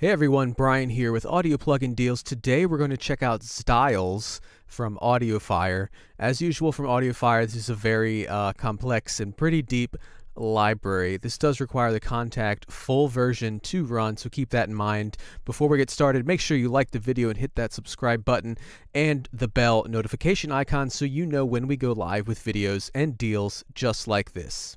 Hey everyone, Brian here with Audio Plugin Deals. Today we're going to check out XTYLES from Audiofier. As usual from Audiofier, this is a very uh, complex and pretty deep library. This does require the Kontakt full version to run, so keep that in mind. Before we get started, make sure you like the video and hit that subscribe button and the bell notification icon so you know when we go live with videos and deals just like this.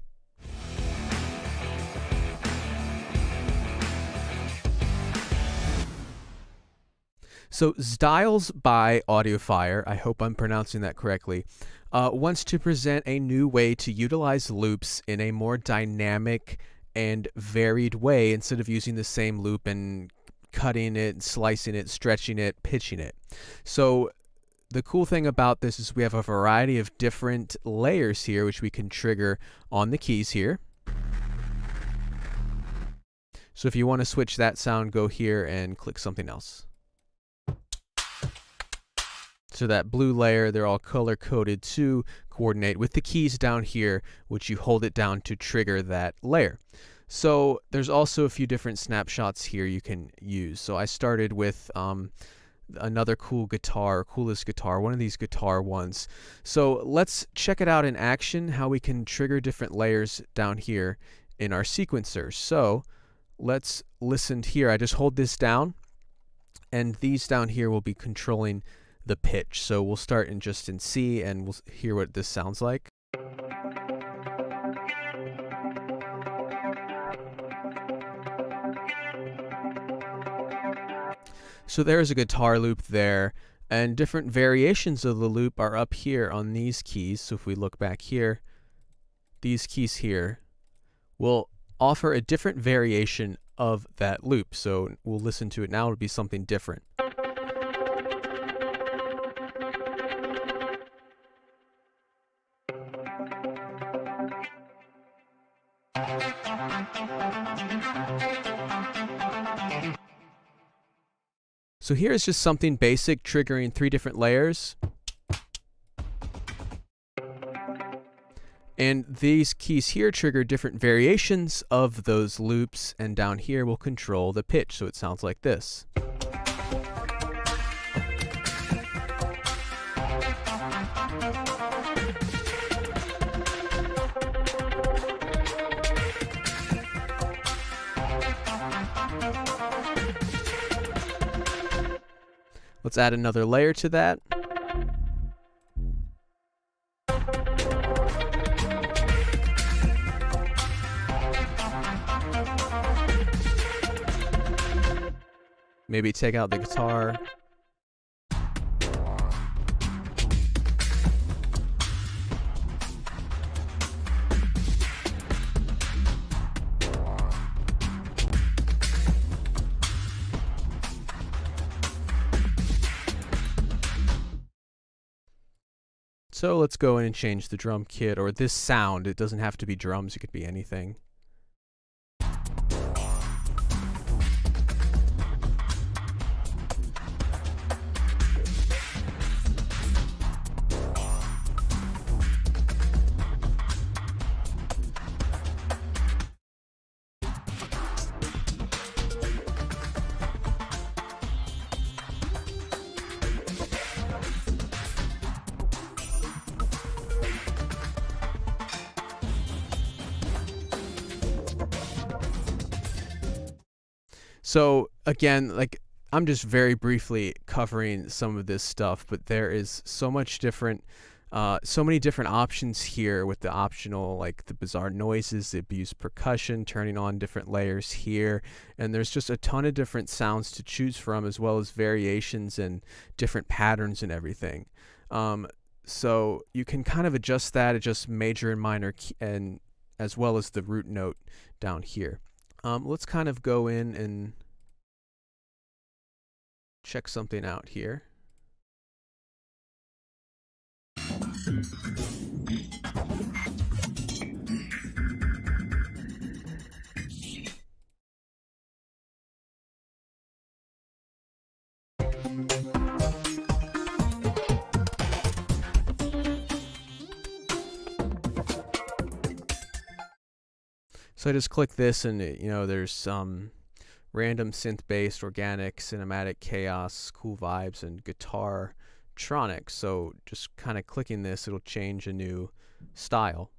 So XTYLES by Audiofier, I hope I'm pronouncing that correctly, uh, wants to present a new way to utilize loops in a more dynamic and varied way instead of using the same loop and cutting it, slicing it, stretching it, pitching it. So the cool thing about this is we have a variety of different layers here which we can trigger on the keys here. So if you want to switch that sound, go here and click something else. So that blue layer, they're all color coded to coordinate with the keys down here, which you hold it down to trigger that layer. So there's also a few different snapshots here you can use. So I started with um, another cool guitar, coolest guitar, one of these guitar ones. So let's check it out in action, how we can trigger different layers down here in our sequencer. So let's listen here. I just hold this down, and these down here will be controlling the pitch. So we'll start in just in C and we'll hear what this sounds like. So there's a guitar loop there, and different variations of the loop are up here on these keys. So if we look back here, these keys here will offer a different variation of that loop. So we'll listen to it now, it'll be something different. So here is just something basic triggering three different layers. And these keys here trigger different variations of those loops, and down here will control the pitch, so it sounds like this. Let's add another layer to that. Maybe take out the guitar. So let's go in and change the drum kit or this sound. It doesn't have to be drums, it could be anything. So again, like I'm just very briefly covering some of this stuff, but there is so much different, uh, so many different options here with the optional, like the bizarre noises, the abuse percussion, turning on different layers here, and there's just a ton of different sounds to choose from, as well as variations and different patterns and everything. Um, so you can kind of adjust that, adjust major and minor, and as well as the root note down here. Um, let's kind of go in and check something out here. So I just click this and uh, you know there's some random synth based organic cinematic chaos cool vibes and guitar tronic. So just kind of clicking this it'll change a new style.